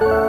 you